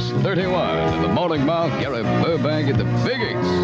631 in the morning mouth, Gary Burbank at the Biggies.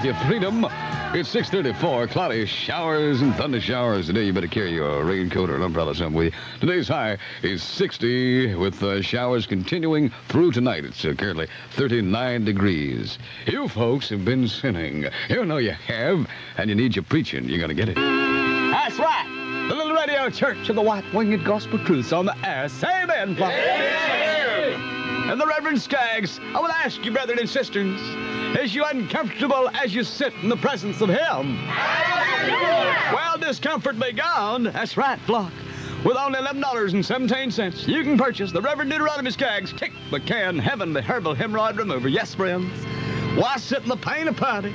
Philadelphia Freedom. It's 634, cloudy showers and thunder showers today. You better carry your raincoat or an umbrella somewhere with you. Today's high is 60 with uh, showers continuing through tonight. It's uh, currently 39 degrees. You folks have been sinning. You know you have, and you need your preaching. You're going to get it. That's right. The Little Radio Church of the White Winged Gospel Truths on the air. Say amen, flock. And the Reverend Skaggs, I will ask you, brethren and sisters, is you uncomfortable as you sit in the presence of Him? Well, discomfort be gone. That's right, flock. With only $11.17, you can purchase the Reverend Deuteronomy Skaggs Kick the Can Heavenly Herbal Hemorrhoid Remover. Yes, friends. Why sit in the pain of party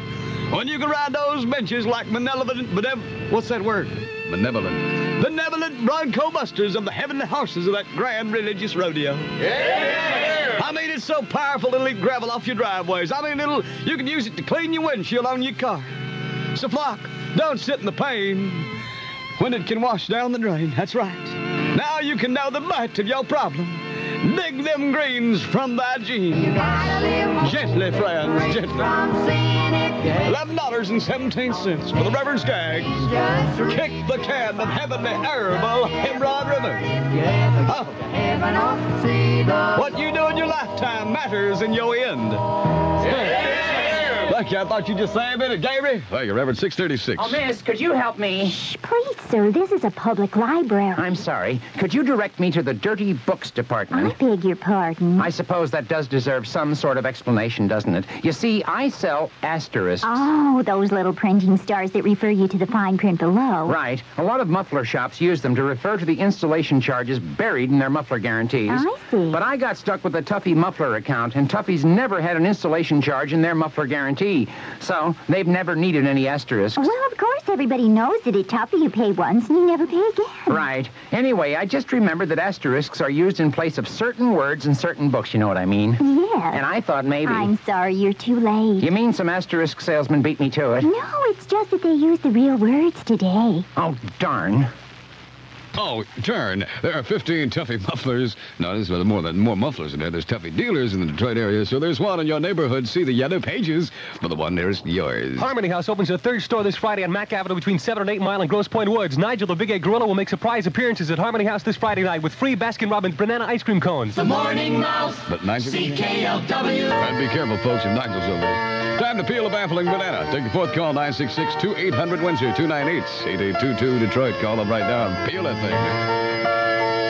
when you can ride those benches like benevolent, benev- what's that word? Benevolent. Benevolent Bronco Busters of the heavenly horses of that grand religious rodeo. I mean, it's so powerful it'll eat gravel off your driveways. I mean, it'll you can use it to clean your windshield on your car. So, flock, don't sit in the pain when it can wash down the drain. That's right. Now you can know the bite of your problem. Dig them greens from thy jeans. Gently, friends, gently. Eleven dollars and seventeen cents for the Reverend Skaggs. Kick the can of heavenly herbal hemorrhoid River. Oh. What you do in your lifetime matters in your end. Thank you. I thought you'd just say a minute, Gary. Thank you, Reverend. 636. Oh, miss, could you help me? Shh, please, sir, this is a public library. I'm sorry. Could you direct me to the dirty books department? I beg your pardon. I suppose that does deserve some sort of explanation, doesn't it? You see, I sell asterisks. Oh, those little printing stars that refer you to the fine print below. Right. A lot of muffler shops use them to refer to the installation charges buried in their muffler guarantees. I see. But I got stuck with a Tuffy muffler account, and Tuffy's never had an installation charge in their muffler guarantee. So they've never needed any asterisks. Well, of course, everybody knows that at Tuffy you pay once and you never pay again. Right. Anyway, I just remembered that asterisks are used in place of certain words in certain books, you know what I mean? Yeah. And I thought maybe. I'm sorry you're too late. You mean some asterisk salesman beat me to it? No, it's just that they use the real words today. Oh, darn. Oh, turn. There are 15 Tuffy mufflers. No, there's more than more mufflers in there. There's Tuffy dealers in the Detroit area, so there's one in your neighborhood. See the yellow pages for the one nearest yours. Harmony House opens a third store this Friday on Mack Avenue between 7 and 8 Mile and Grosse Pointe Woods. Nigel the Big 8 Gorilla will make surprise appearances at Harmony House this Friday night with free Baskin Robbins banana ice cream cones. The Morning Mouse. But Nigel... CKLW. And be careful, folks, if Nigel's over there. Time to peel a baffling banana. Take the fourth call, 966-2800-Windsor, 298-8822 Detroit. Call them right now and peel that thing.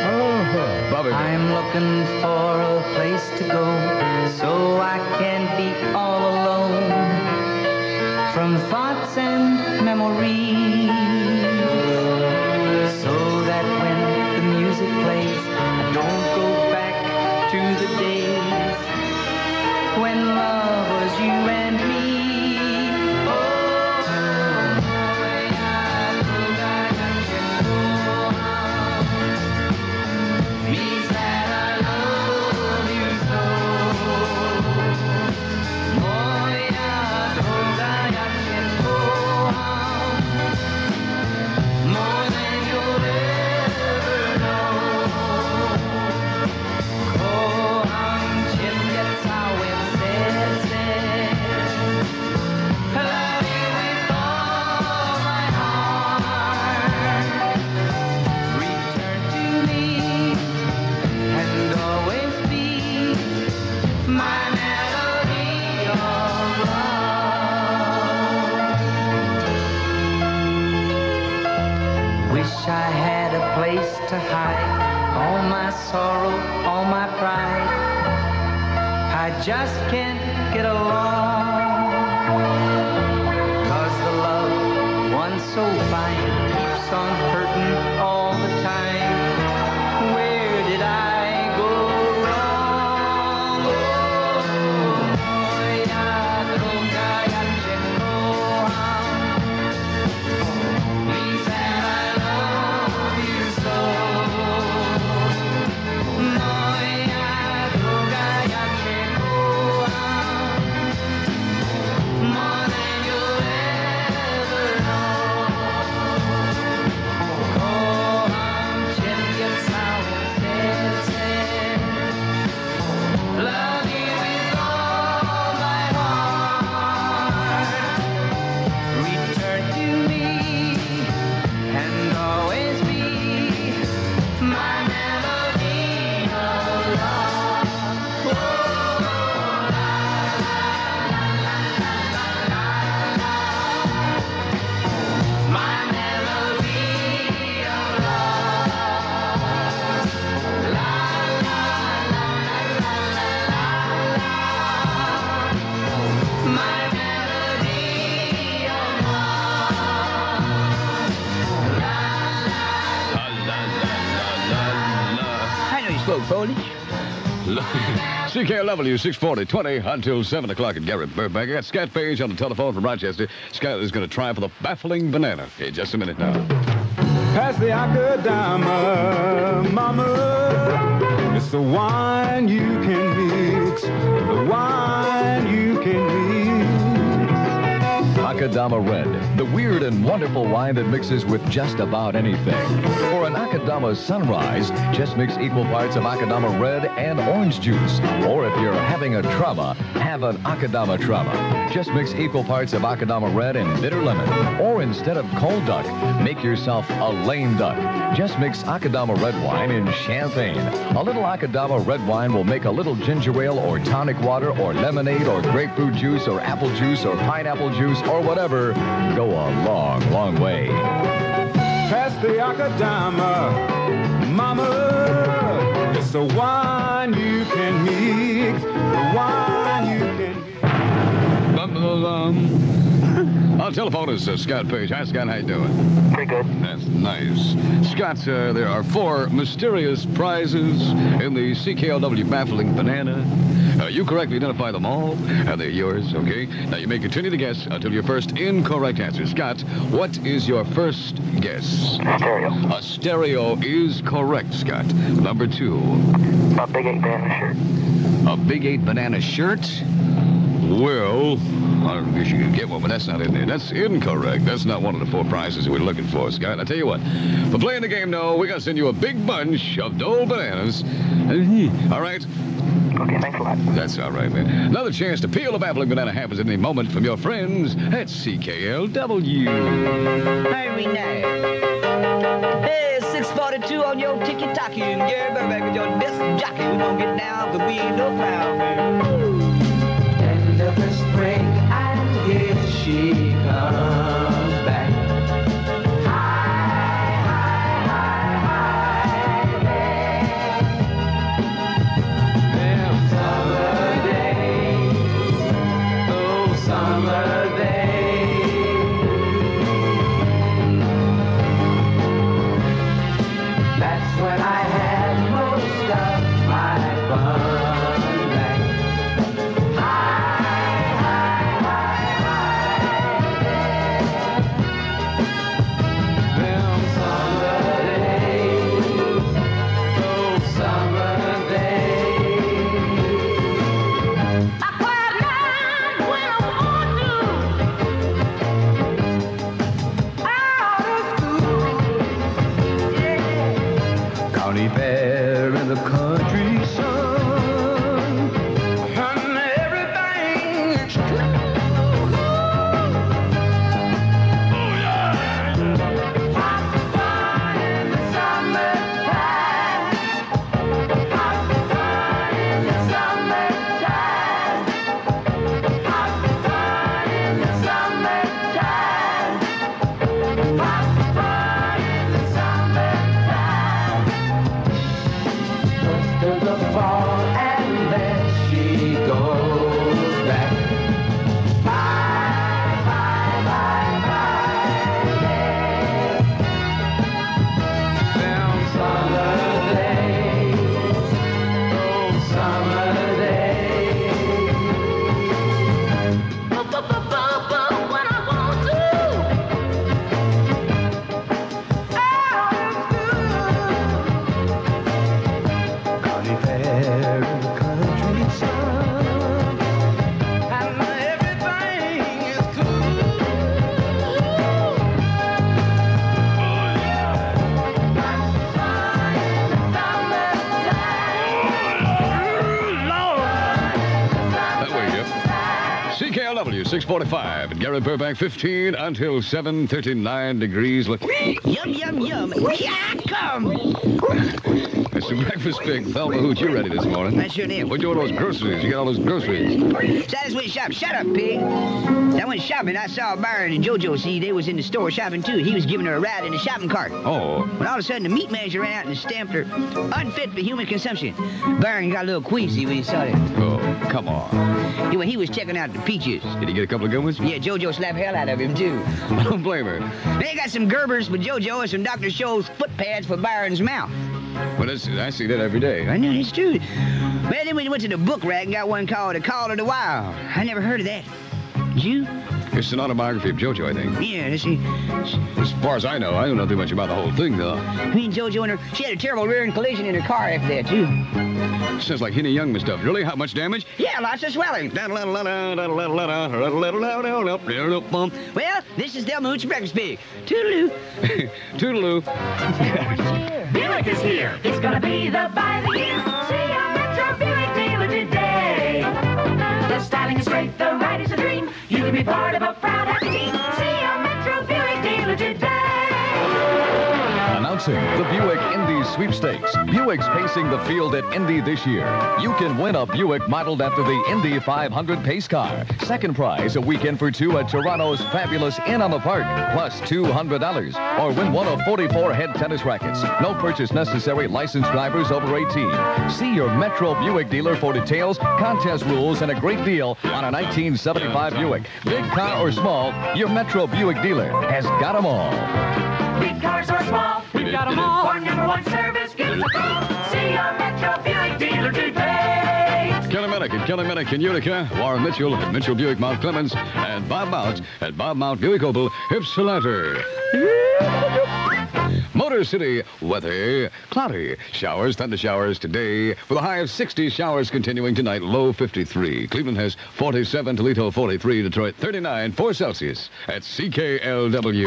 Oh, Bobby. I'm looking for a place to go so I can be all alone from thoughts and memories. Just can't CKLW 640 20 until 7 o'clock at Garrett Burbank. I got Scott Page on the telephone from Rochester. Scott is going to try for the baffling banana in just a minute now. Pass the Akadama, mama. It's the wine you can mix, the wine Akadama Red, the weird and wonderful wine that mixes with just about anything. For an Akadama Sunrise, just mix equal parts of Akadama Red and orange juice. Or if you're having a trauma, have an Akadama Trauma. Just mix equal parts of Akadama Red and bitter lemon. Or instead of cold duck, make yourself a lame duck. Just mix Akadama Red wine in champagne. A little Akadama Red wine will make a little ginger ale or tonic water or lemonade or grapefruit juice or apple juice or pineapple juice or whatever go a long, long way. Pass the Akadama, Mama. It's a wine you can mix, the wine you can Bum, bum, bum. Our telephone is uh, Scott Page. Hi, Scott. How you doing? Pretty good. That's nice. Scott, uh, there are four mysterious prizes in the CKLW Baffling Banana. Uh, you correctly identify them all, and they're yours, okay? Now, you may continue to guess until your first incorrect answer. Scott, what is your first guess? Stereo. A stereo is correct, Scott. Number two, A big eight banana shirt. a Big 8 banana shirt? Well, I guess you could get one, but that's not in there. That's incorrect. That's not one of the four prizes we're looking for, Scott. I tell you what, for playing the game, no, we're going to send you a big bunch of Dole bananas. All right? Okay, thanks a lot. That's all right, man. Another chance to peel a baffling banana happens at any moment from your friends at CKLW. Very nice. Hey, 642 on your ticky-tacky. And Gary Burbank with your disc jockey. We gonna get down, cause we ain't no clown, man. End of the spring, and here she 645 and Gary Burbank 15 until 739 degrees. Yum, yum, yum. Here I ah, come. It's the breakfast pig. Thelma Hoot, you ready this morning? That's your name. What'd you with those groceries? You got all those groceries. So I just went shopping. Shut up, pig. I went shopping. I saw Byron and JoJo. See, they was in the store shopping too. He was giving her a ride in the shopping cart. Oh, When all of a sudden the meat manager ran out and stamped her unfit for human consumption. Byron got a little queasy when he saw that. oh, come on. He, when he was checking out the peaches. Did he get a couple of good ones? Yeah, JoJo slapped hell out of him too. I don't blame her. They got some Gerbers for JoJo and some Dr. Scholl's foot pads for Byron's mouth. It's, I see that every day. I know, it's true. Well, then we went to the book rack and got one called A Call of the Wild. I never heard of that. Did you? It's an autobiography of JoJo, I think. Yeah, let's see. As far as I know, I don't know too much about the whole thing, though. Me and JoJo and her, she had a terrible rear-end collision in her car after that, too. Sounds like Henny Youngman stuff. Really? How much damage? Yeah, lots of swelling. Well, this is Del Mooch Breakfast Pig. Toodaloo. Toodaloo. Buick is here. It's gonna be the buy of the year. See a The styling is great, the ride is a dream. You can be part of a proud happy team. See a Metro Buick dealer today. Announcing the Buick Sweepstakes. Buick's pacing the field at Indy this year. You can win a Buick modeled after the Indy 500 pace car. Second prize, a weekend for two at Toronto's fabulous Inn on the Park, plus $200. Or win one of 44 head tennis rackets. No purchase necessary. Licensed drivers over 18. See your Metro Buick dealer for details, contest rules, and a great deal on a 1975 Buick. Big car or small, your Metro Buick dealer has got them all. Big cars or small, we've got 'em all. For number one service, give a call. See a Metro Buick dealer today. Kelly Minnick at Kelly Minnick in Utica, Warren Mitchell at Mitchell Buick Mount Clemens, and Bob Mount at Bob Mount Buick Opel, Ypsilanti. Motor City weather cloudy. Showers, thunder showers today with a high of 60. Showers continuing tonight, low 53. Cleveland has 47, Toledo 43, Detroit 39, 4 Celsius at CKLW.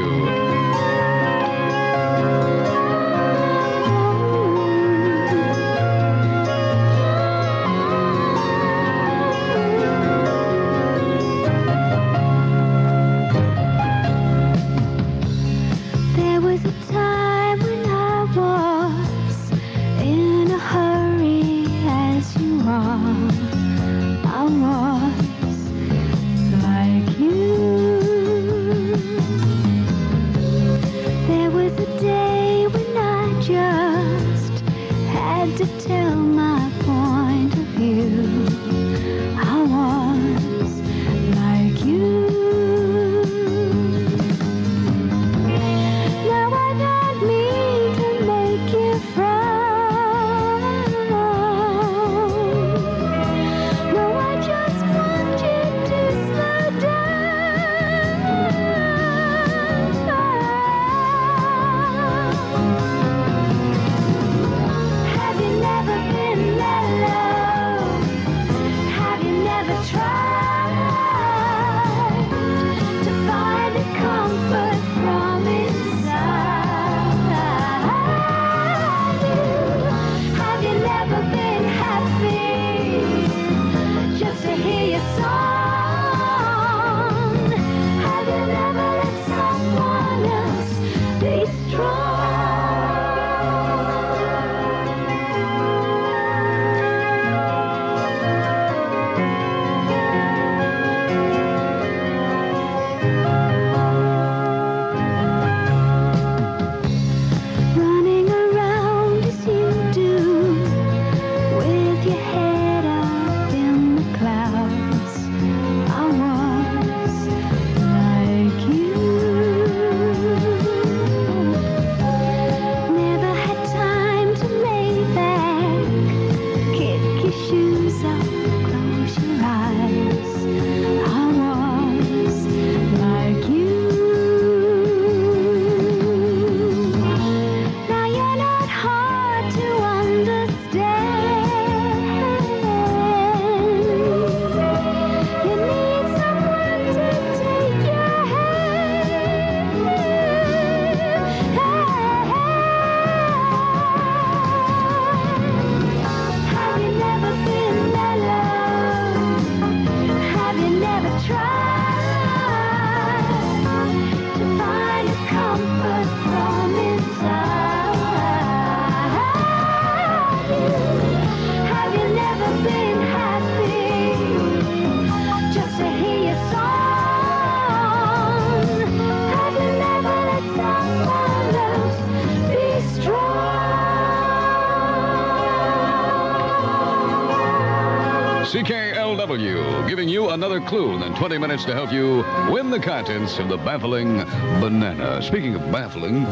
Clue in 20 minutes to help you win the contents of the baffling banana. Speaking of baffling,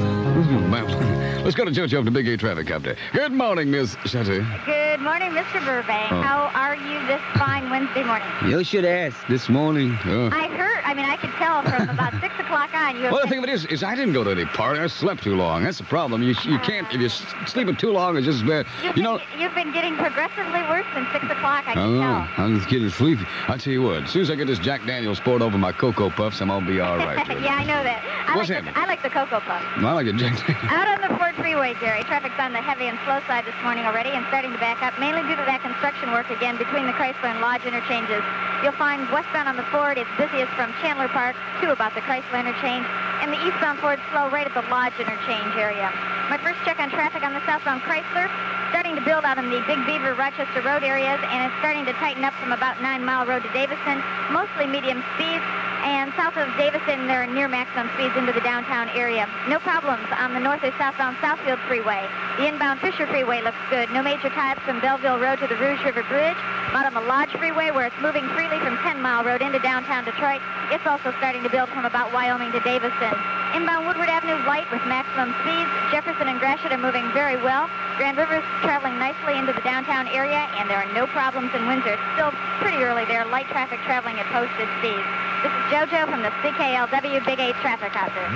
baffling let's go to JoJo to Big 8 Traffic Copter. Good morning, Miss Shutty. Good morning, Mr. Burbank. Oh. How are you this fine Wednesday morning? You should ask this morning. Uh, I heard, I mean, I could tell from about 6 o'clock on. You Well, the thing of it is, is I didn't go to any party. I slept too long. That's the problem. You, you can't, if you're sleeping too long, it's just bad. You've, You know, been, you've been getting progressively worse than 6 o'clock, I, I can know. tell. I'm just getting sleepy. I tell you what, as soon as I get this Jack Daniels poured over my Cocoa Puffs, I'm gonna be all right. Yeah, I know that. I What's like happening? The, I like the Cocoa Puffs. I like it, Jack Daniels. Oh, Out on the Ford Freeway, Gary. Traffic's on the heavy and slow side this morning already and starting to back up, mainly due to that construction work again between the Chrysler and Lodge interchanges. You'll find westbound on the Ford, it's busiest from Chandler Park to about the Chrysler interchange, and the eastbound Ford slow right at the Lodge interchange area. My first check on traffic on the southbound Chrysler, starting to build out in the Big Beaver, Rochester Road areas, and it's starting to tighten up from about Nine Mile Road to Davison, mostly medium speeds. And south of Davison, they're near maximum speeds into the downtown area. No problems on the north or southbound Southfield Freeway. The inbound Fisher Freeway looks good. No major tie-ups from Belleville Road to the Rouge River Bridge. Out on the Lodge Freeway, where it's moving freely from 10 Mile Road into downtown Detroit, it's also starting to build from about Wyoming to Davison. Inbound Woodward Avenue light with maximum speeds. Jefferson and Gratiot are moving very well. Grand River's traveling nicely into the downtown area, and there are no problems in Windsor. It's still pretty early there. Light traffic traveling at posted speeds. This is JoJo from the CKLW Big 8 traffic out there.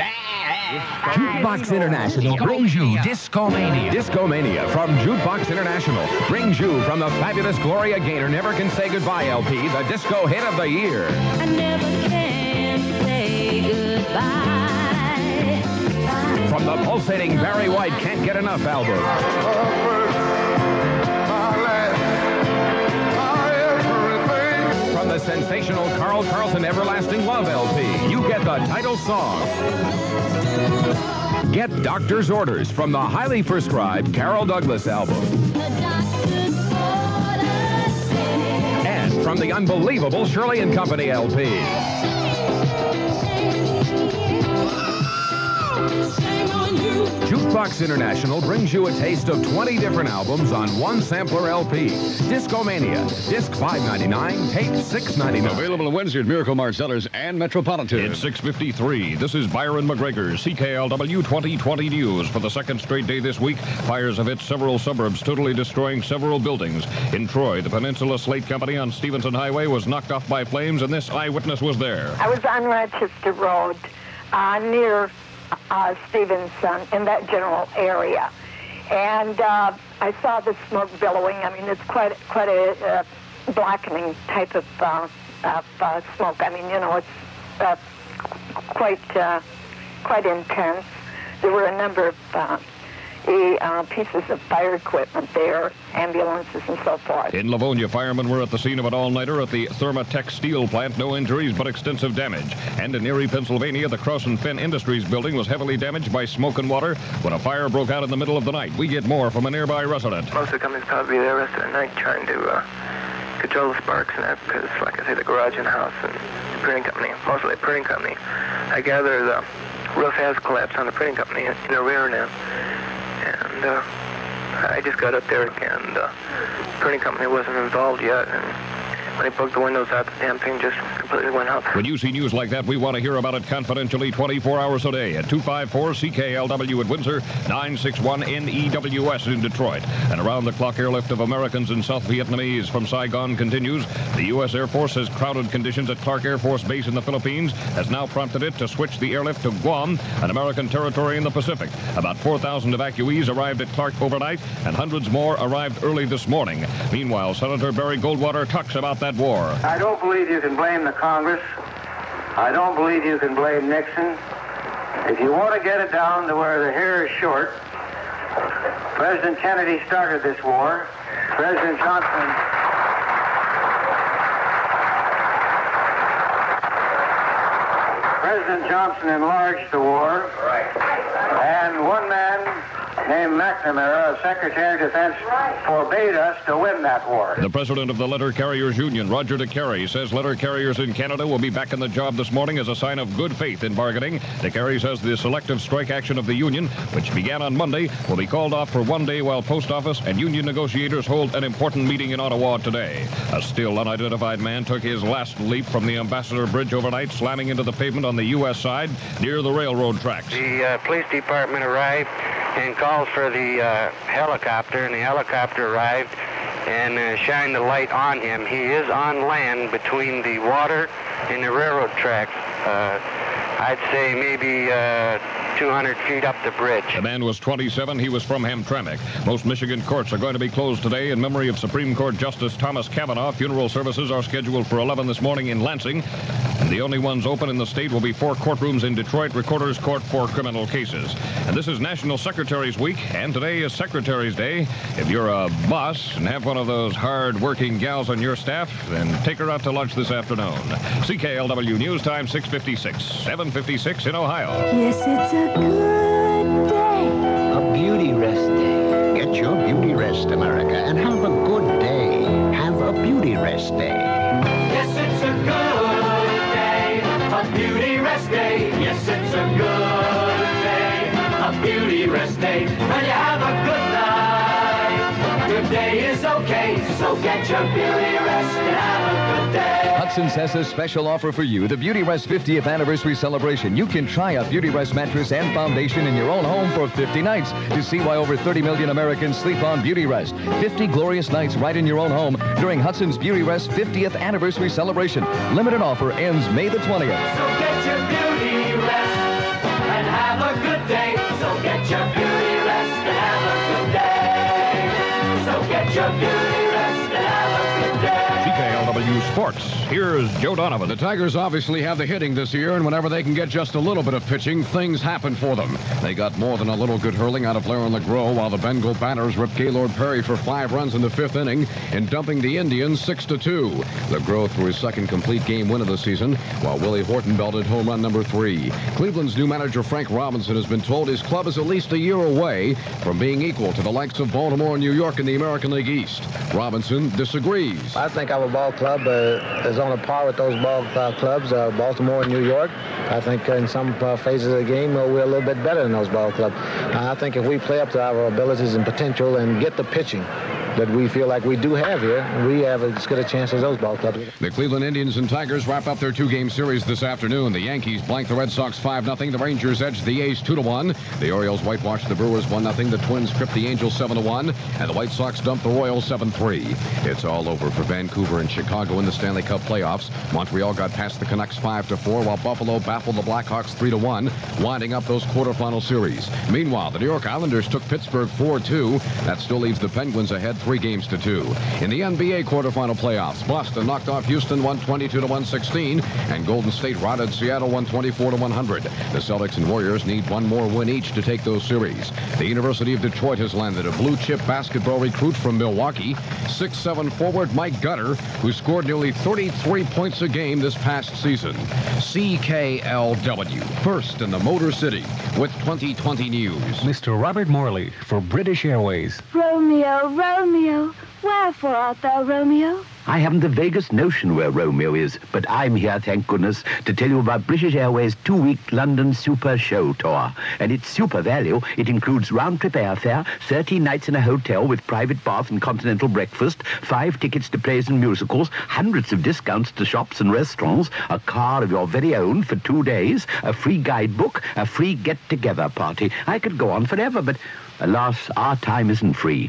Jukebox International brings you Discomania. Discomania from Jukebox International brings you from the fabulous Gloria Gaynor Never Can Say Goodbye LP, the disco hit of the year. From the pulsating Barry White Can't Get Enough album. From the sensational Carl Carlton Everlasting Love LP, you get the title song. Get Doctor's Orders from the highly prescribed Carol Douglas album. And from the unbelievable Shirley and Company LP. Jukebox International brings you a taste of 20 different albums on one sampler LP. Discomania, disc 5.99, tape 6.99. Available in Windsor at Miracle Mart Cellars and Metropolitan. It's 653. This is Byron MacGregor, CKLW 2020 News. For the second straight day this week, fires have hit several suburbs, totally destroying several buildings. In Troy, the Peninsula Slate Company on Stephenson Highway was knocked off by flames, and this eyewitness was there. I was on Rochester Road uh, near uh, Stephenson in that general area. And uh, I saw the smoke billowing. I mean, it's quite quite a uh, blackening type of, uh, of uh, smoke. I mean, you know, it's uh, quite uh, quite intense. There were a number of uh, e- uh, pieces of fire equipment there, ambulances and so forth. In Livonia, firemen were at the scene of an all-nighter at the Thermatech steel plant. No injuries, but extensive damage. And in Erie, Pennsylvania, the Cross and Finn Industries building was heavily damaged by smoke and water when a fire broke out in the middle of the night. We get more from a nearby resident. Most of the companies probably be there rest of the night trying to uh, control the sparks and that because, like I say, the garage and house and the printing company, mostly the printing company. I gather the roof has collapsed on the printing company in the rear now. And uh, I just got up there and the printing company wasn't involved yet. And when they broke the windows out, the damn thing just completely went up. When you see news like that, we want to hear about it confidentially 24 hours a day at 254 CKLW at Windsor, 961 NEWS in Detroit. And around the clock airlift of Americans and South Vietnamese from Saigon continues. The U.S. Air Force says crowded conditions at Clark Air Force Base in the Philippines has now prompted it to switch the airlift to Guam, an American territory in the Pacific. About 4,000 evacuees arrived at Clark overnight, and hundreds more arrived early this morning. Meanwhile, Senator Barry Goldwater talks about that war. I don't believe you can blame the Congress. I don't believe you can blame Nixon. If you want to get it down to where the hair is short, President Kennedy started this war. President Johnson. President Johnson enlarged the war. And one man named McNamara, Secretary of Defense, forbade us to win that war. The president of the Letter Carriers Union, Roger Decarie, says letter carriers in Canada will be back in the job this morning as a sign of good faith in bargaining. Decarie says the selective strike action of the union, which began on Monday, will be called off for one day while post office and union negotiators hold an important meeting in Ottawa today. A still unidentified man took his last leap from the Ambassador Bridge overnight, slamming into the pavement on the U.S. side near the railroad tracks. The uh, police department arrived and called for the uh, helicopter, and the helicopter arrived and uh, shined the light on him. He is on land between the water and the railroad tracks. uh, I'd say maybe uh, 200 feet up the bridge. The man was 27. He was from Hamtramck. Most Michigan courts are going to be closed today in memory of Supreme Court Justice Thomas Kavanagh. Funeral services are scheduled for 11 this morning in Lansing. And the only ones open in the state will be four courtrooms in Detroit, Recorder's Court for criminal cases. And this is National Secretaries Week, and today is Secretary's Day. If you're a boss and have one of those hard-working gals on your staff, then take her out to lunch this afternoon. CKLW News Time 656, 756 in Ohio. Yes, it's a good day. A beauty rest day. Get your beauty rest, America, and have a good day. Have a beauty rest day. Yes, it's a good day, a beauty rest day. Yes, it's a good day, a beauty rest day. When you have a good night, day is okay. So get your beauty rest and have a good day. Hudson's has a special offer for you, the Beauty Rest 50th anniversary celebration. You can try a Beauty Rest mattress and foundation in your own home for 50 nights to see why over 30 million Americans sleep on Beauty Rest. 50 glorious nights right in your own home during Hudson's Beauty Rest 50th anniversary celebration. Limited offer ends May the 20th. So Sports. Here's Joe Donovan. The Tigers obviously have the hitting this year, and whenever they can get just a little bit of pitching, things happen for them. They got more than a little good hurling out of Lerrin LaGrow, while the Bengal batters ripped Gaylord Perry for five runs in the fifth inning in dumping the Indians six to two. LaGrow threw his second complete game win of the season, while Willie Horton belted home run number three. Cleveland's new manager Frank Robinson has been told his club is at least a year away from being equal to the likes of Baltimore and New York in the American League East. Robinson disagrees. I think our ball club uh, is on a par with those ball uh, clubs, uh, Baltimore and New York. I think in some uh, phases of the game uh, we're a little bit better than those ball clubs. I think if we play up to our abilities and potential and get the pitching that we feel like we do have here, we have as good a chance as those ball clubs. The Cleveland Indians and Tigers wrap up their two-game series this afternoon. The Yankees blank the Red Sox 5-0. The Rangers edged the A's 2-1. The Orioles whitewashed the Brewers 1-0. The Twins tripped the Angels 7-1. And the White Sox dumped the Royals 7-3. It's all over for Vancouver and Chicago in the Stanley Cup playoffs. Montreal got past the Canucks 5-4, while Buffalo baffled the Blackhawks 3-1, winding up those quarterfinal series. Meanwhile, the New York Islanders took Pittsburgh 4-2. That still leaves the Penguins ahead three games to two. In the NBA quarterfinal playoffs, Boston knocked off Houston 122 to 116, and Golden State routed Seattle 124 to 100. The Celtics and Warriors need one more win each to take those series. The University of Detroit has landed a blue chip basketball recruit from Milwaukee, six-seven forward Mike Gutter, who scored nearly 33 points a game this past season. CKLW, first in the Motor City with 2020 news. Mr. Robert Morley for British Airways. Romeo, Romeo, wherefore art thou Romeo? I haven't the vaguest notion where Romeo is, but I'm here, thank goodness, to tell you about British Airways' two-week London Super Show Tour. And it's super value. It includes round-trip airfare, 13 nights in a hotel with private bath and continental breakfast, five tickets to plays and musicals, hundreds of discounts to shops and restaurants, a car of your very own for two days, a free guidebook, a free get-together party. I could go on forever, but Alas, our time isn't free.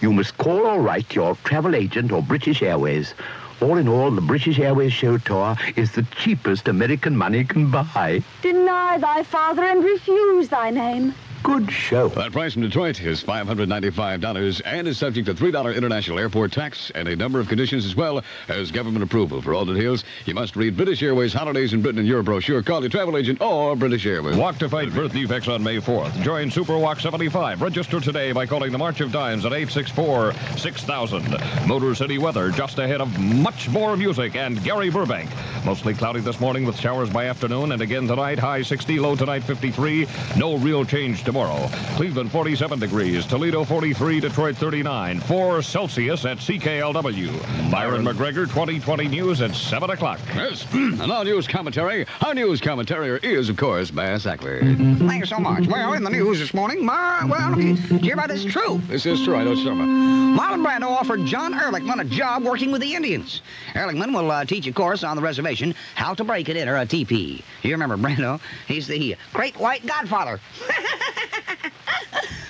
You must call or write your travel agent or British Airways. All in all, the British Airways show tour is the cheapest American money can buy. Deny thy father and refuse thy name. Good show. That price from Detroit is $595 and is subject to $3 international airport tax and a number of conditions as well as government approval. For all details, you must read British Airways Holidays in Britain in your brochure. Call your travel agent or British Airways. Walk to fight birth defects on May 4th. Join Super Walk 75. Register today by calling the March of Dimes at 864-6000. Motor City weather just ahead of much more music and Gary Burbank. Mostly cloudy this morning with showers by afternoon and again tonight. High 60, low tonight 53. No real change tomorrow. Cleveland 47 degrees. Toledo 43. Detroit 39. 4 Celsius at CKLW. Byron MacGregor 2020 News at 7 o'clock. Yes, and our news commentary. Our news commentator is, of course, Bass Eckler. Thank you so much. Well, in the news this morning, Mar- well, did you hear about this? It's true. This is true. I know some. Marlon Brando offered John Ehrlichman a job working with the Indians. Ehrlichman will uh, teach a course on the reservation how to break it in or a TP. You remember Brando? He's the great white godfather.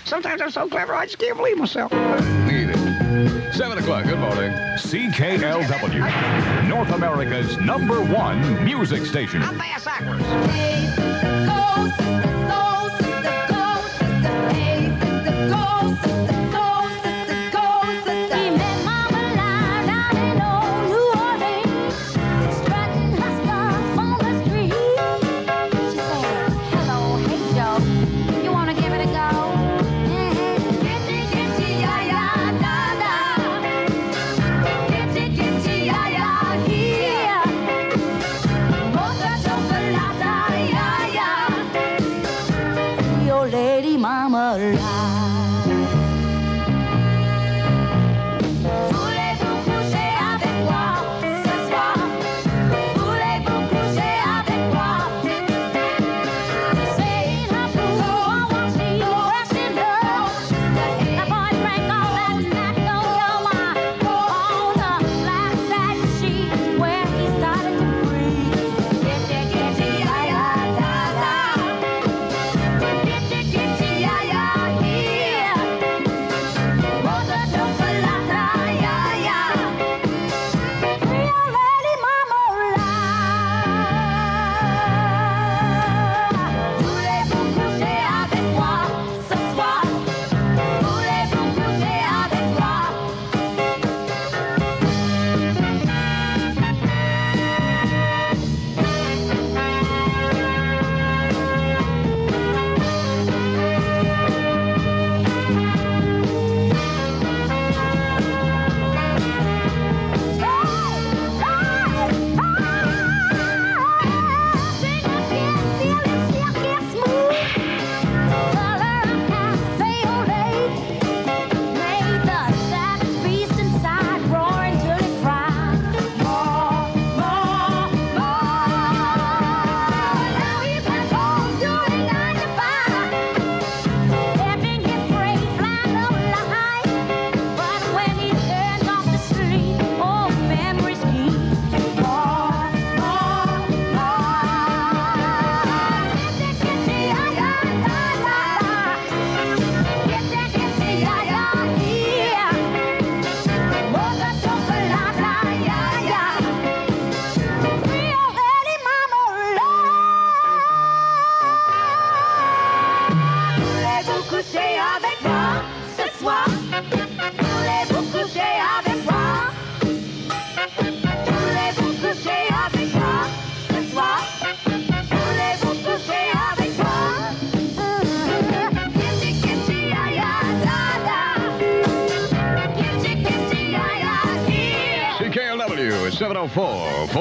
Sometimes I'm so clever I just can't believe myself. Need it. 7 o'clock. Good morning. CKLW, North America's number one music station. You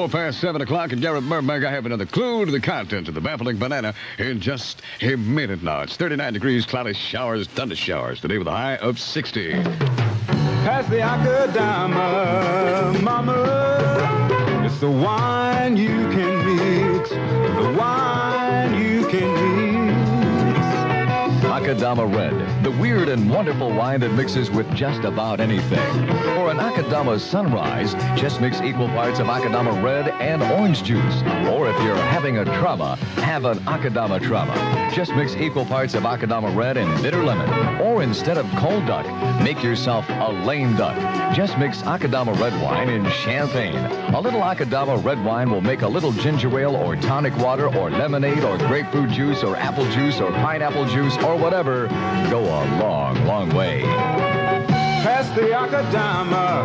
704, 4 past 7 o'clock, and Garrett Burbank, I have another clue to the contents of the baffling banana in just a minute now. It's 39 degrees, cloudy showers, thunder showers today with a high of 60. Pass the Akadama, mama. It's the wine you can mix. The wine Akadama Red, the weird and wonderful wine that mixes with just about anything. For an Akadama Sunrise, just mix equal parts of Akadama Red and orange juice. Or if you're having a trauma, have an Akadama trauma. Just mix equal parts of Akadama Red and bitter lemon. Or instead of cold duck, make yourself a lame duck. Just mix Akadama red wine in champagne. A little Akadama red wine will make a little ginger ale or tonic water or lemonade or grapefruit juice or apple juice or pineapple juice or whatever go a long, long way. Pass the Akadama,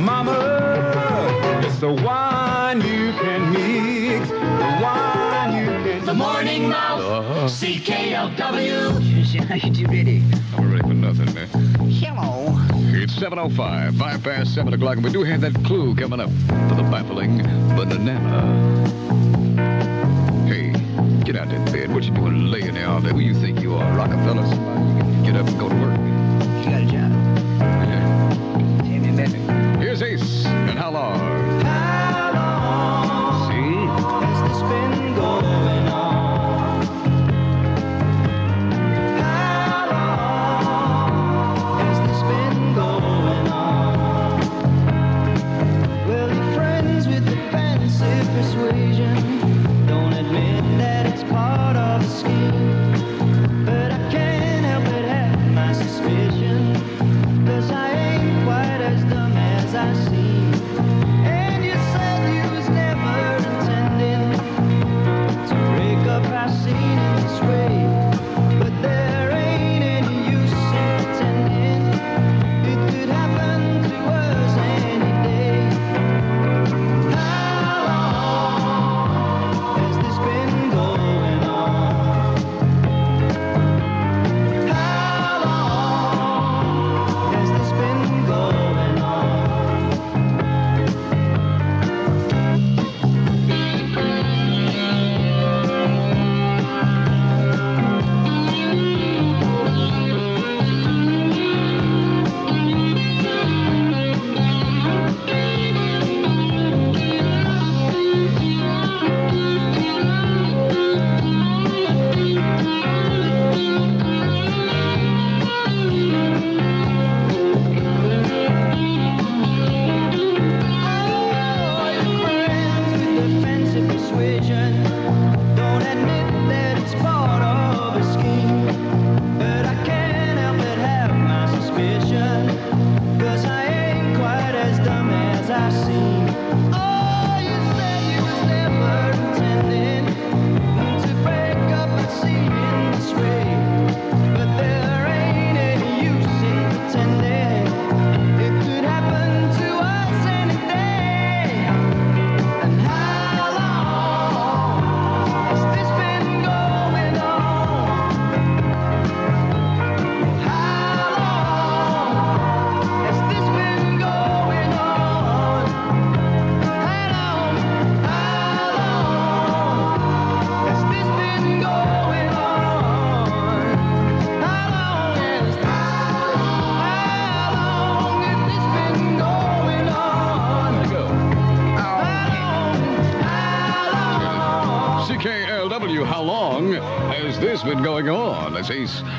mama. It's the wine you can mix. The wine you can The Morning Mouth, Uh-huh. CKLW. Are you ready? I'm ready for nothing, man. Hello. It's 7.05, 5 past 7 o'clock, and we do have that clue coming up for the baffling banana. Get out that bed. What you doing laying there all day? Who you think you are, Rockefeller? Get up and go to work. You got a job. Yeah.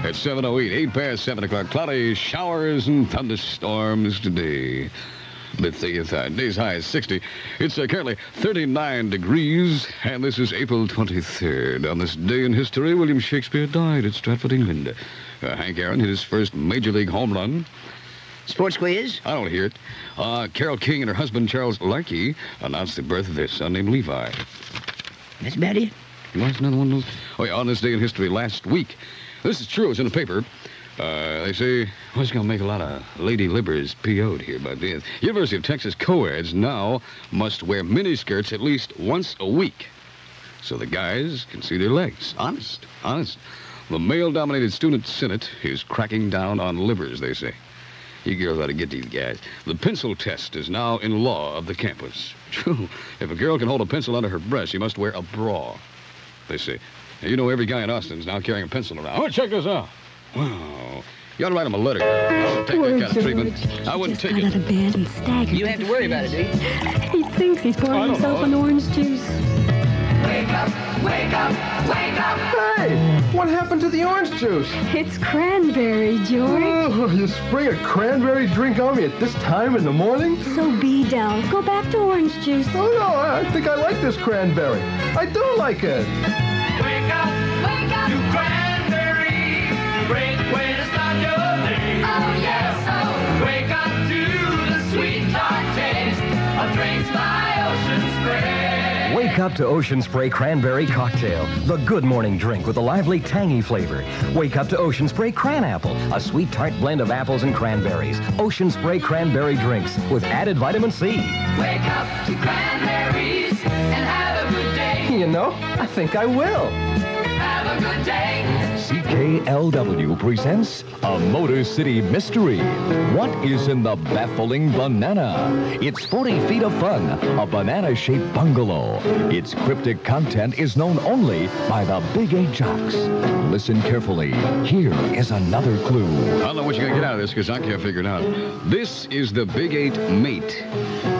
Let's 7.08, 8 past 7 o'clock. Cloudy showers and thunderstorms today. But the uh, day's high is 60. It's uh, currently 39 degrees, and this is April 23rd. On this day in history, William Shakespeare died at Stratford, England. Uh, Hank Aaron hit his first major league home run. Sports quiz? I don't hear it. Uh, Carole King and her husband, Charles Larkey, announced the birth of their son named Levi. That's about it. What's another one? of those? Oh, yeah, on this day in history last week. This is true. It's in the paper. Uh, they say, well, it's going to make a lot of lady libbers PO'd here by this. University of Texas co-eds now must wear miniskirts at least once a week so the guys can see their legs. Honest, honest. The male-dominated student senate is cracking down on libbers, they say. You girls ought to get these guys. The pencil test is now in law of the campus. True. If a girl can hold a pencil under her breast, she must wear a bra, they say. Now, you know every guy in Austin's now carrying a pencil around. Oh, check this out. Wow. You ought to write him a letter. I wouldn't take that kind of treatment. I wouldn't take Got out of bed and staggered. You have to worry about it, do? He thinks he's pouring himself an orange juice. Wake up, wake up, wake up! Hey, what happened to the orange juice? It's cranberry, George. Oh, you spring a cranberry drink on me at this time in the morning? So be Del. Go back to orange juice. Oh, no, I I think I like this cranberry. I do like it. Oh, oh. Wake up to the sweet tart taste of drinks by Ocean Spray. Up to Ocean Spray Cranberry Cocktail, the good morning drink with a lively, tangy flavor. Wake up to Ocean Spray Cran Apple, a sweet, tart blend of apples and cranberries. Ocean Spray Cranberry drinks with added vitamin C. Wake up to cranberries and have a good day. You know, I think I will. Have a good day. CKLW presents a Motor City mystery. What is in the baffling banana? It's 40 feet of fun, a banana-shaped bungalow. Its cryptic content is known only by the Big Eight Jocks. Listen carefully. Here is another clue. I don't know what you're going to get out of this because I can't figure it out. This is the Big Eight mate.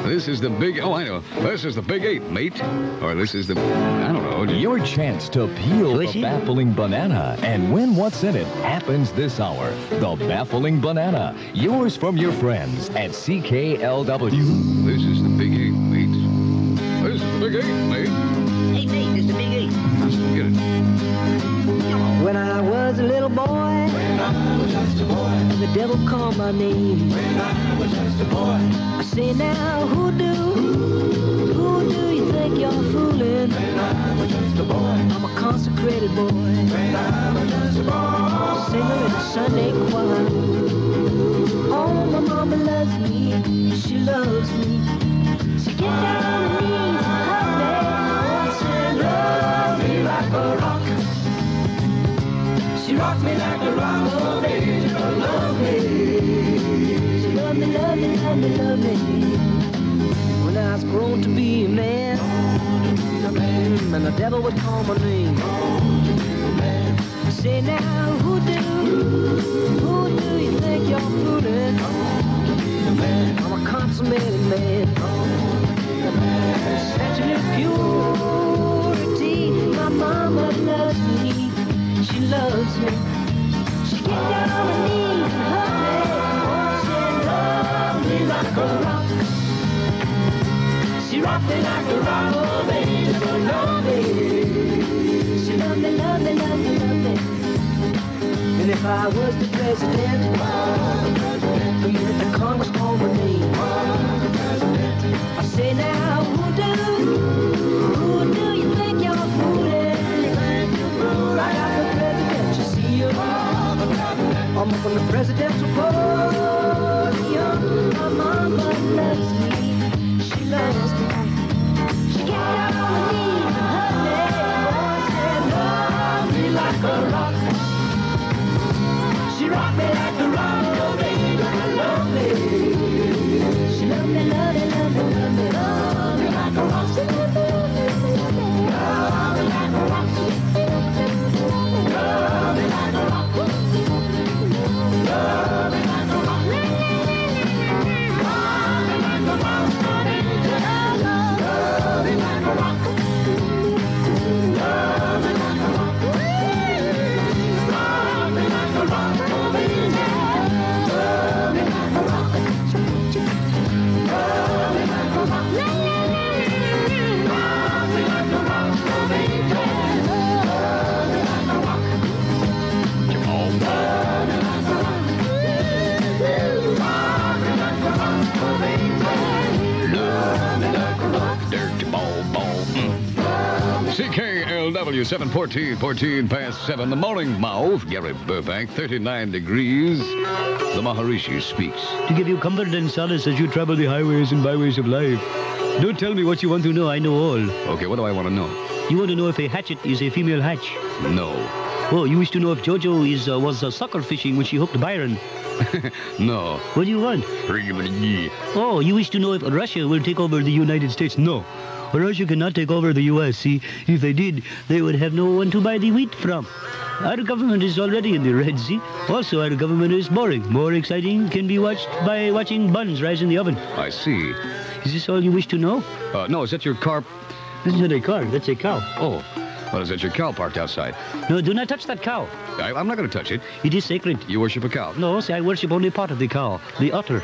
This is the big, oh, I know. This is the Big Eight mate. Or this is the, I don't know. Your chance to peel the baffling banana and win what's in it happens this hour. The baffling banana. Yours from your friends at CKLW. This is the Big Eight mate. This is the Big Eight mate. Hey, mate, it's the big eight. I still get it. When I was a little boy, the devil called my name. When I was just a boy. I say now, who do, who do you think you're fooling? When I'm just a boy. I'm a consecrated boy. When I'm just a boy. Singer in the Sunday choir. Oh, my mama loves me. She loves me. She get down on her Rocks me like a rock, oh baby, love me. Love me, love me, love me, love me. When I was grown to be a man, and the devil would call my name. Say now, who do, who do you think you're fooling? I'm a consummated man. Statue of purity, my mama loves me. She loves me. She get down on her knees and hug me. Oh, she loves me like a rock. She rock me like a rock, oh baby, so love me. She love me, love me, love me, love me. And if I was the president, and the Congress called my name, I say now, who do, who do Up on the presidential podium. My mama loves me. She loves me. She get down on her knees and hug me. Oh, she loves me like a rock. She rock me like 14, 14 past 7. The morning mouth, Gary Burbank, 39 degrees. The Maharishi speaks. To give you comfort and solace as you travel the highways and byways of life. Don't tell me what you want to know. I know all. Okay, what do I want to know? You want to know if a hatchet is a female hatch? No. Oh, you wish to know if Jojo is uh, was uh, sucker fishing when she hooked Byron? no. What do you want? oh, you wish to know if Russia will take over the United States? No. Russia cannot take over the U.S. See, if they did, they would have no one to buy the wheat from. Our government is already in the Red Sea. Also, our government is boring. More exciting can be watched by watching buns rise in the oven. I see. Is this all you wish to know? Uh, no, is that your car? This is not a car. That's a cow. Oh, well, is that your cow parked outside? No, do not touch that cow. I, I'm not going to touch it. It is sacred. You worship a cow? No, see, I worship only part of the cow, the udder.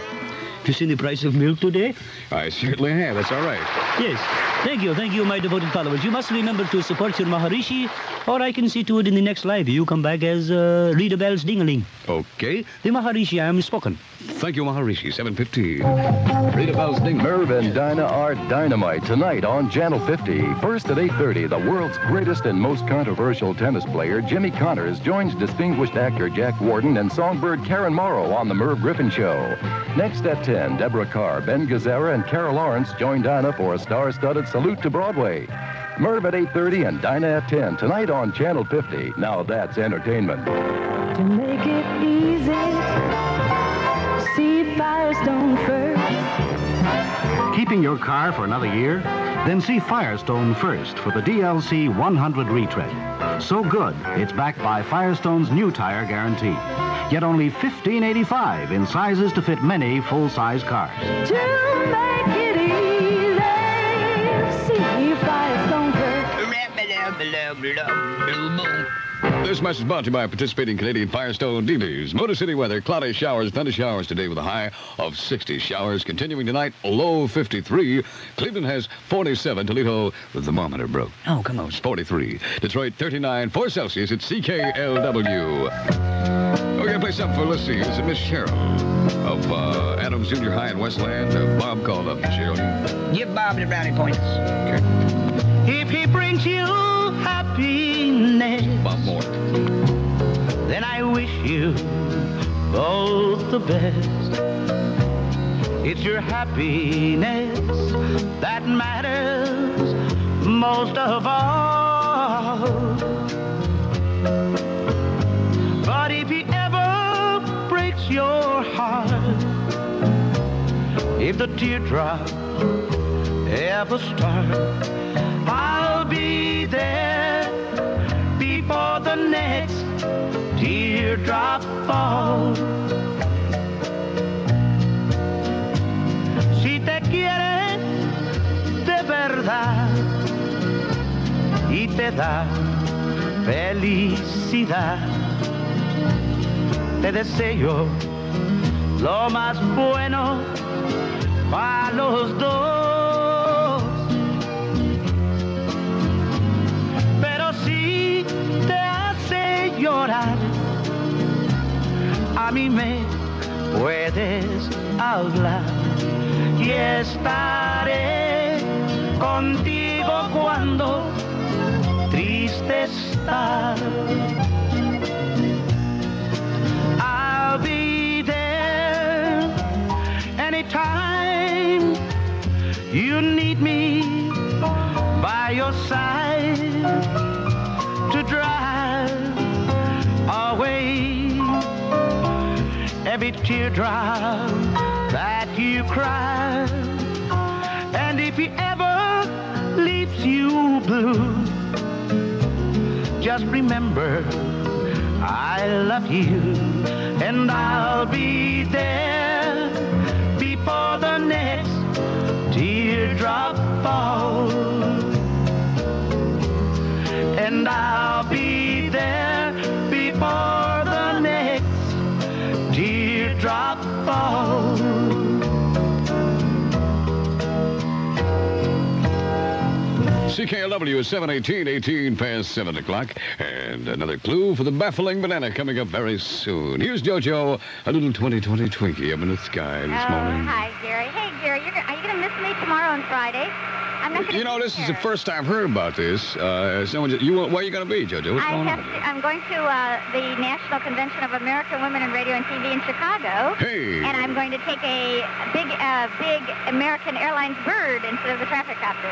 Have you seen the price of milk today? I certainly have. That's all right. Yes. Thank you, thank you, my devoted followers. You must remember to support your Maharishi, or I can see to it in the next live. You come back as uh, Rita Bell's dingaling. Okay. The Maharishi I am spoken. Thank you, Maharishi. 715. Rita Bell's ding. Merv and Dinah are dynamite tonight on Channel 50. First at 8.30, the world's greatest and most controversial tennis player, Jimmy Connors, joins distinguished actor Jack Warden and songbird Karen Morrow on The Merv Griffin Show. Next at 10, Deborah Kerr, Ben Gazzara, and Carol Lawrence join Dinah for a star-studded salute to Broadway. Merv at 8.30 and Dinah at 10, tonight on Channel 50. Now that's entertainment. To make it easy, see Firestone first. Keeping your car for another year? Then see Firestone first for the DLC 100 retread. So good, it's backed by Firestone's new tire guarantee. Yet only $15.85 in sizes to fit many full-size cars. To make it This message brought to you by participating Canadian Firestone dealers. Motor City weather, cloudy showers, thunder showers today with a high of 60 showers. Continuing tonight, low 53. Cleveland has 47. Toledo, the thermometer broke. Oh, come on. It's 43. Detroit, 39. 4 Celsius. It's CKLW. We're going to play something for, let's see, is it Miss Cheryl? of uh, Adams Junior High in Westland. Uh, Bob called up, Shirley. Give Bob the brownie points. If he brings you happiness, Bob Moore. then I wish you both the best. It's your happiness that matters most of all. But if he ever breaks your heart, if the teardrop ever start, I'll be there before the next teardrop falls. Si te quiere de verdad y te da felicidad, te deseo lo más bueno para los dos. Mí me puedes hablar y estaré contigo cuando triste estás. I'll anytime you need me by your side every teardrop that you cry. And if he ever leaves you blue, just remember I love you and I'll be there before the next teardrop falls. And I'll CKLW is 718, 18 past 7 o'clock. And another clue for the baffling banana coming up very soon. Here's JoJo, a little 2020 Twinkie up in the sky this oh, morning. hi, Gary. Hey, Gary, you're, are you going to miss me tomorrow and Friday? You know, this is the first I've heard about this. Uh, someone, just- you, where are you going to be, JoJo? What's I going have on? to, I'm going to uh, the National Convention of American Women in Radio and TV in Chicago. Hey. And I'm going to take a big, uh, big American Airlines bird instead of the traffic copter.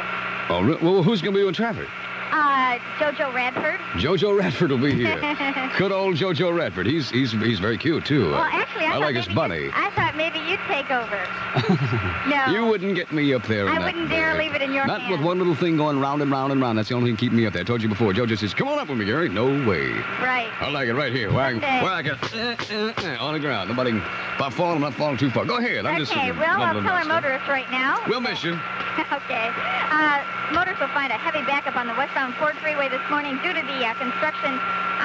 Oh, well, who's going to be doing traffic? Uh, Jojo Radford. Jojo Radford will be here. Good old Jojo Radford. He's he's he's very cute too. Well, actually, I, I like his bunny. I thought maybe you'd take over. No. You wouldn't get me up there. I wouldn't dare leave it in your Not hands. with one little thing going round and round and round. That's the only thing keeping me up there. I told you before. Jojo says, "Come on up with me, Gary." No way. Right. I like it right here. Where I can, Okay. where I can uh, uh, uh, on the ground. Nobody. Can, if I fall, I'm not falling too far. Go ahead. I'm just. Okay, well, I'll tell our blah, motorists right now. We'll miss you. okay. Uh, motorists will find a heavy backup on the westbound Ford Freeway this morning due to the uh, construction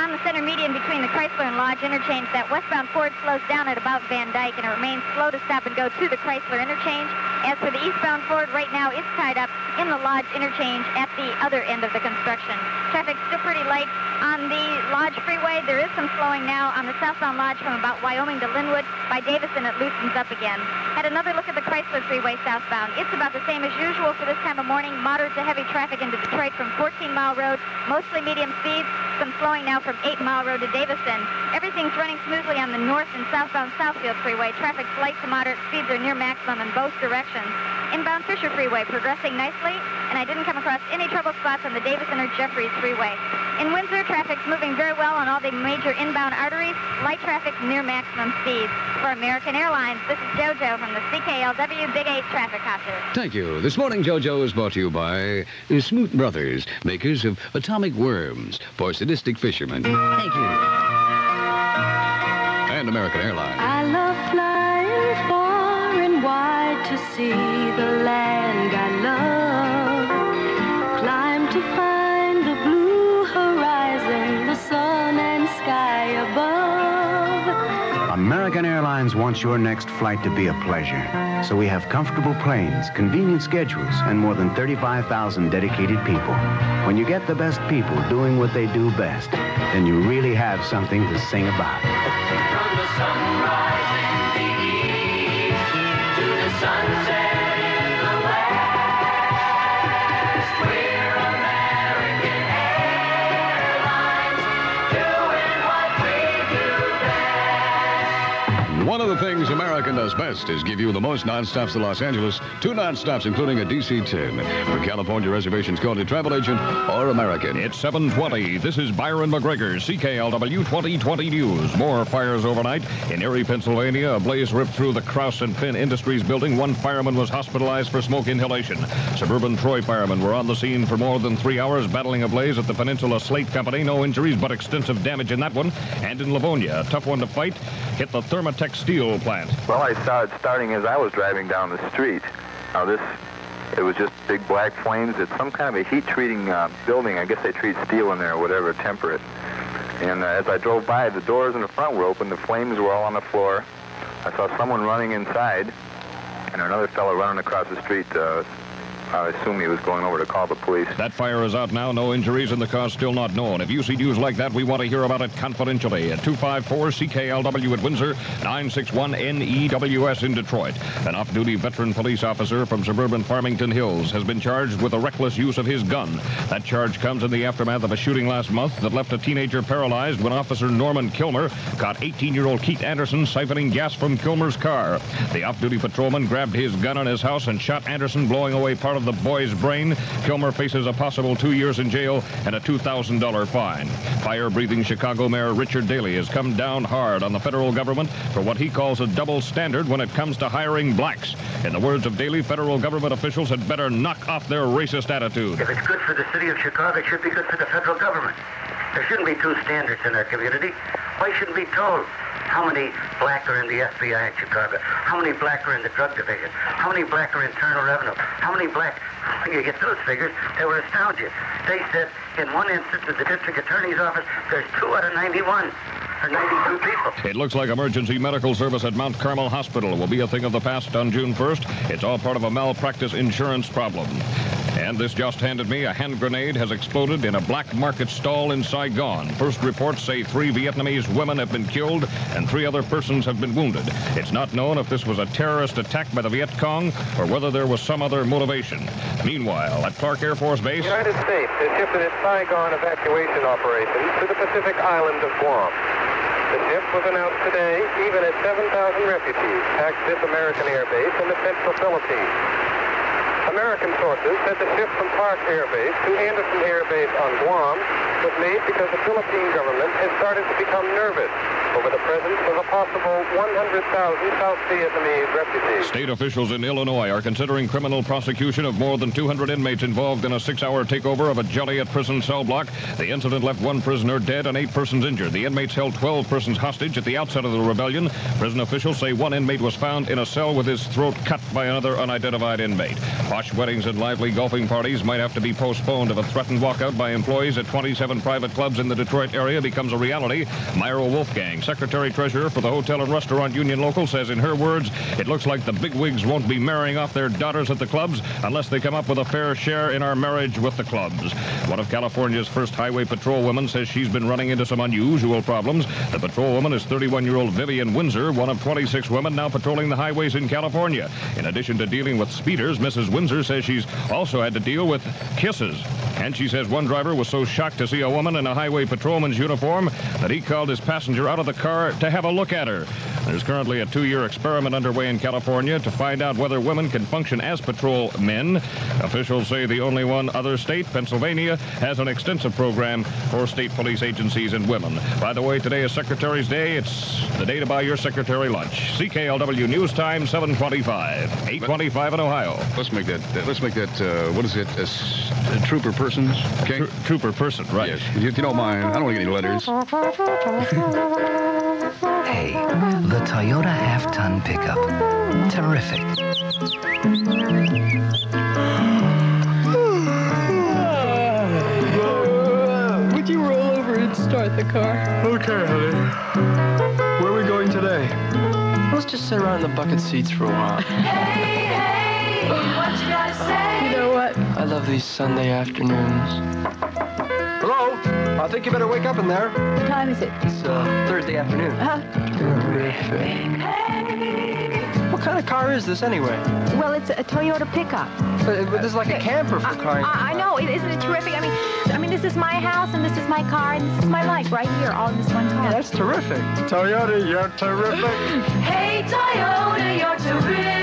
on the center median between the Chrysler and Lodge interchange. That westbound Ford slows down at about Van Dyke and it remains slow to stop and go to the Chrysler interchange. As for the eastbound Ford, right now it's tied up in the Lodge interchange at the other end of the construction. Traffic's still pretty light on the Lodge Freeway. There is some slowing now on the southbound Lodge from about Wyoming to Linwood. By Davison, it loosens up again. Had another look at the Chrysler Freeway southbound. It's about the same as usual for this time of morning. Moderate to heavy traffic into Detroit from 14 Mile Road, mostly medium speeds. Some slowing now from 8 Mile Road to Davison. Everything's running smoothly on the north and southbound Southfield Freeway. Traffic's light to moderate. Speeds are near maximum in both directions. Inbound Fisher Freeway progressing nicely, and I didn't come across any trouble spots on the Davison or Jeffries Freeway. In Windsor, traffic's moving very well on all the major inbound arteries. Light traffic near maximum speeds. For American Airlines, this is JoJo from the CKLW Big 8 Traffic Copter. Thank you. This morning, JoJo is brought to you by Smoot Brothers, makers of atomic worms for sadistic fishermen. Thank you. And American Airlines. I love flying far and wide to see Airlines wants your next flight to be a pleasure. So we have comfortable planes, convenient schedules, and more than 35,000 dedicated people. When you get the best people doing what they do best, then you really have something to sing about. From the sunrise in the east to the sunset. Things American does best is give you the most nonstops to Los Angeles, two nonstops, including a DC-10. For California reservations, call your travel agent or American. It's 720. This is Byron MacGregor, CKLW 2020 News. More fires overnight. In Erie, Pennsylvania, a blaze ripped through the Kraus and Finn Industries building. One fireman was hospitalized for smoke inhalation. Suburban Troy firemen were on the scene for more than three hours battling a blaze at the Peninsula Slate Company. No injuries, but extensive damage in that one. And in Livonia, a tough one to fight, hit the Thermatech steel plant. Well, I saw it starting as I was driving down the street. Now this, it was just big black flames. It's some kind of a heat treating uh, building. I guess they treat steel in there or whatever, temper it. And uh, as I drove by, the doors in the front were open. The flames were all on the floor. I saw someone running inside, and another fellow running across the street. Uh, I assume he was going over to call the police. That fire is out now. No injuries, and the cause still not known. If you see news like that, we want to hear about it confidentially at 254 CKLW at Windsor, 961 NEWS in Detroit. An off duty veteran police officer from suburban Farmington Hills has been charged with a reckless use of his gun. That charge comes in the aftermath of a shooting last month that left a teenager paralyzed when Officer Norman Kilmer caught 18 year old Keith Anderson siphoning gas from Kilmer's car. The off duty patrolman grabbed his gun in his house and shot Anderson, blowing away part of the boy's brain. Kilmer faces a possible two years in jail and a $2,000 fine. Fire breathing Chicago Mayor Richard Daley has come down hard on the federal government for what he calls a double standard when it comes to hiring blacks. In the words of Daley, federal government officials had better knock off their racist attitude. If it's good for the city of Chicago, it should be good for the federal government. There shouldn't be two standards in our community. Why shouldn't we be told how many black are in the FBI in Chicago? How many black are in the drug division? How many black are in internal revenue? How many black? When you get those figures, they will astound you. They said in one instance at the district attorney's office, there's two out of 91 or 92 people. It looks like emergency medical service at Mount Carmel Hospital will be a thing of the past on June 1st. It's all part of a malpractice insurance problem. And this just handed me a hand grenade has exploded in a black market stall in Saigon. First reports say three Vietnamese women have been killed and three other persons have been wounded. It's not known if this was a terrorist attack by the Viet Cong or whether there was some other motivation. Meanwhile, at Clark Air Force Base, The United States has shifted its Saigon evacuation operation to the Pacific island of Guam. The shift was announced today, even as 7,000 refugees packed this American air base in the central Philippines. American sources said the shift from Clark Air Base to Andersen Air Base on Guam was made because the Philippine government has started to become nervous over the presence of a possible 100,000 South Vietnamese refugees. State officials in Illinois are considering criminal prosecution of more than 200 inmates involved in a six-hour takeover of a Joliet prison cell block. The incident left one prisoner dead and eight persons injured. The inmates held 12 persons hostage at the outset of the rebellion. Prison officials say one inmate was found in a cell with his throat cut by another unidentified inmate. Posh weddings and lively golfing parties might have to be postponed if a threatened walkout by employees at 27 private clubs in the Detroit area becomes a reality. Myra Wolfgang, secretary treasurer for the Hotel and Restaurant Union Local, says in her words, it looks like the bigwigs won't be marrying off their daughters at the clubs unless they come up with a fair share in our marriage with the clubs. One of California's first highway patrol women says she's been running into some unusual problems. The patrol woman is 31-year-old Vivian Windsor, one of 26 women now patrolling the highways in California. In addition to dealing with speeders, Mrs. Windsor says she's also had to deal with kisses. And she says one driver was so shocked to see a woman in a highway patrolman's uniform that he called his passenger out of the car to have a look at her. There's currently a two-year experiment underway in California to find out whether women can function as patrol men. Officials say the only one other state, Pennsylvania, has an extensive program for state police agencies and women. By the way, today is Secretary's Day. It's the day to buy your secretary lunch. CKLW News Time, 725, 825 in Ohio. Let's make that, uh, let's make that, uh, what is it, a, s- a trooper persons? Okay? trooper person, right. Yes. If you, if you don't mind, I don't need any letters. Hey, the Toyota half-ton pickup. Terrific. Would you roll over and start the car? Okay, honey. Where are we going today? Let's just sit around in the bucket seats for a while. Hey, what you gotta say? You know what? I love these Sunday afternoons. Hello? I think you better wake up in there. What time is it? It's uh, Thursday afternoon. Huh? Terrific. What kind of car is this anyway? Well, it's a Toyota pickup. But, but this is like a camper for crying. I, I know. It, isn't it terrific? I mean, I mean, this is my house, and this is my car, and this is my life right here, all in this one car. That's terrific. Toyota, you're terrific. Hey, Toyota, you're terrific.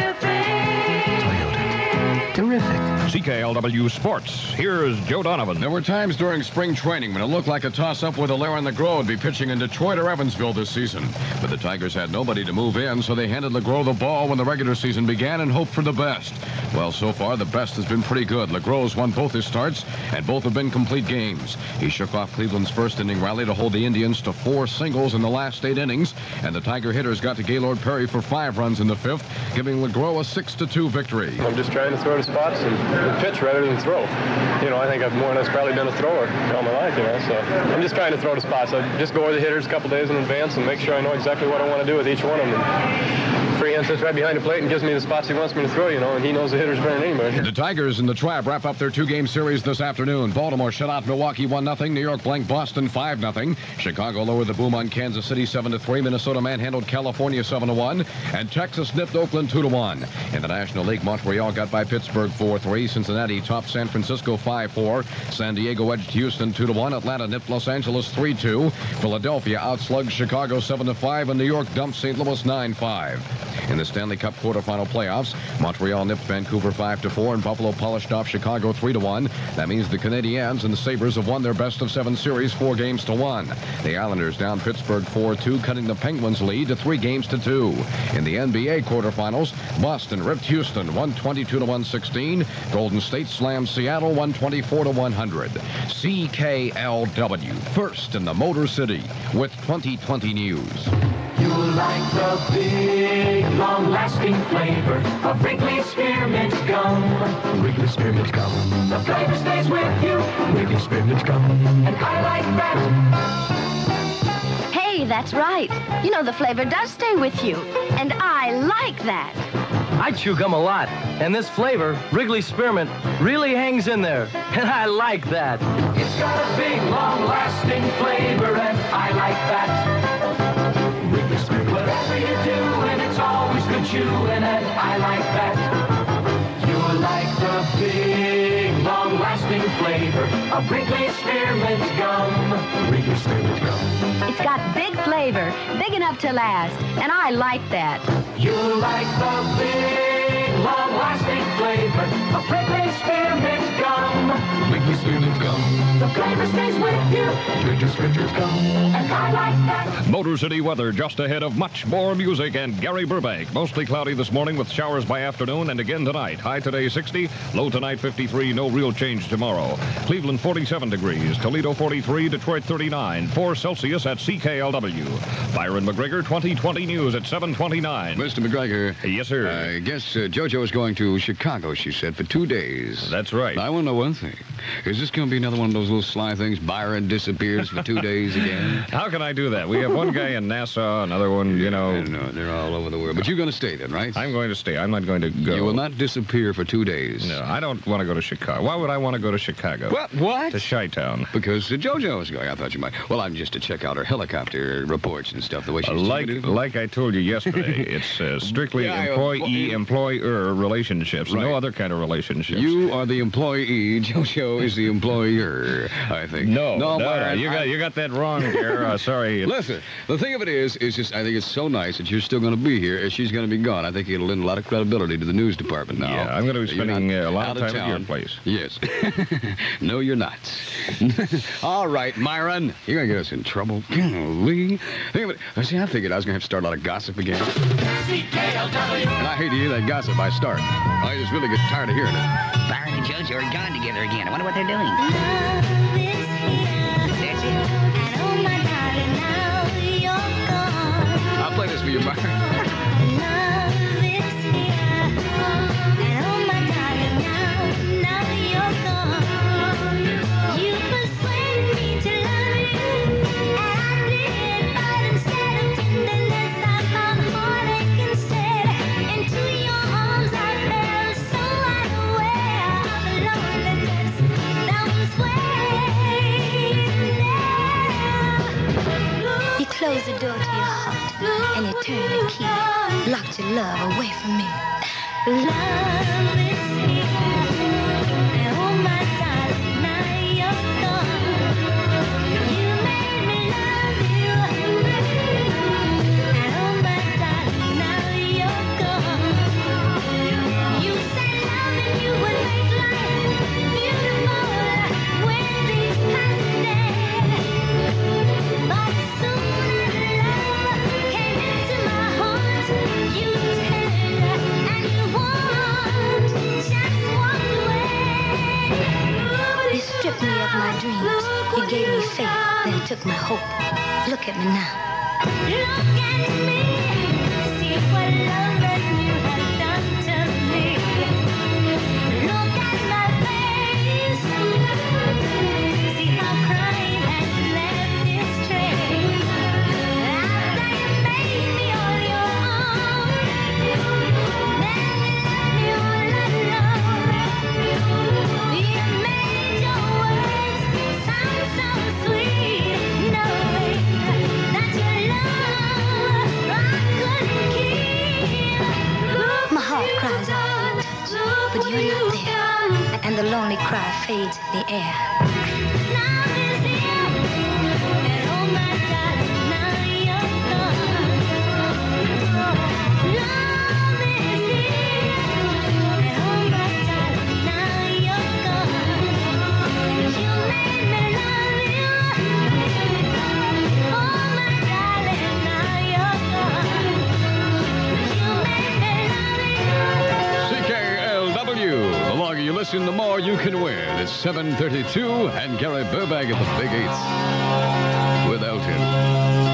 Terrific. CKLW Sports. Here's Joe Donovan. There were times during spring training when it looked like a toss-up whether Lerrin LaGrow would be pitching in Detroit or Evansville this season. But the Tigers had nobody to move in, so they handed LaGrow the ball when the regular season began and hoped for the best. Well, so far, the best has been pretty good. LaGrow won both his starts, and both have been complete games. He shook off Cleveland's first inning rally to hold the Indians to four singles in the last eight innings, and the Tiger hitters got to Gaylord Perry for five runs in the fifth, giving LaGrow a 6-2 victory. I'm just trying to throw to spots and, and pitch rather than throw. You know, I think I've more or less probably been a thrower all my life, you know, so I'm just trying to throw to spots. I just go over the hitters a couple days in advance and make sure I know exactly what I want to do with each one of them. And Freehan sits right behind the plate and gives me the spots he wants me to throw, you know, and he knows the hitters better than anybody. The Tigers and the Trap wrap up their two-game series this afternoon. Baltimore shut out Milwaukee 1-0. New York blanked Boston 5-0. Chicago lowered the boom on Kansas City 7-3. Minnesota manhandled California 7-1. And Texas nipped Oakland 2-1. In the National League, Montreal got by Pittsburgh 4-3. Cincinnati topped San Francisco 5-4. San Diego edged Houston 2-1. Atlanta nipped Los Angeles 3-2. Philadelphia outslugged Chicago 7-5. And New York dumped St. Louis 9-5. In the Stanley Cup quarterfinal playoffs, Montreal nipped Vancouver 5-4 and Buffalo polished off Chicago 3-1. That means the Canadiens and the Sabres have won their best of seven series four games to one. The Islanders down Pittsburgh 4-2, cutting the Penguins lead to three games to two. In the NBA quarterfinals, Boston ripped Houston 122-116. Golden State slammed Seattle 124-100. CKLW, first in the Motor City with 2020 news. You like the big, long-lasting flavor of Wrigley Spearmint Gum. Wrigley Spearmint Gum. The flavor stays with you. Wrigley Spearmint Gum. And I like that. Hey, that's right. You know, the flavor does stay with you. And I like that. I chew gum a lot, and this flavor, Wrigley Spearmint, really hangs in there. And I like that. It's got a big, long-lasting flavor, and I like that. Good chewing, and I like that. You like the big, long-lasting flavor of Wrigley Spearmint Gum. Wrigley Spearmint Gum. It's got big flavor, big enough to last. And I like that. You like the big, long-lasting flavor of Wrigley Spearmint Gum. Wrigley Spearmint Gum. The flavor stays with you. Wrigley Spearmint Gum. And I like that. Motor City weather just ahead of much more music and Gary Burbank. Mostly cloudy this morning with showers by afternoon and again tonight. High today 60, low tonight 53, no real change tomorrow. Cleveland 47 degrees, Toledo 43, Detroit 39, 4 Celsius at CKLW. Byron MacGregor 2020 News at 729. Mr. MacGregor. Yes, sir. I guess uh, JoJo is going to Chicago, she said, for two days. That's right. I want to know one thing. Is this going to be another one of those little sly things? Byron disappears for two days again? How can I do that? We have one guy in Nassau, another one, you know. No, they're all over the world. But you're going to stay then, right? I'm going to stay. I'm not going to go. You will not disappear for two days. No, I don't want to go to Chicago. Why would I want to go to Chicago? What? What? To Chi-Town. Because uh, JoJo is going. I thought you might. Well, I'm just to check out her helicopter reports and stuff, the way she's Uh, like, like I told you yesterday, it's uh, strictly Yeah, employee-employer relationships, no other kind of relationships. You are the employee. JoJo is the employer, I think. No, no, Byron, you got I- you got that wrong there. Uh, sorry. Listen, the thing of it is, is just I think it's so nice that you're still going to be here as she's going to be gone. I think it'll lend a lot of credibility to the news department now. Yeah, I'm gonna be spending, not uh, a lot of time at your place. Yes. no, you're not. All right, Myron, you're going to get us in trouble. Golly. Think of it. uh, See, I figured I was going to have to start a lot of gossip again. CKLW. And I hate to hear that gossip I start. I just really get tired of hearing it. Byron and JoJo are gone together again. I wonder what they're doing. For you, Byron. 732 and Gary Burbank at the Big 8's. Without him.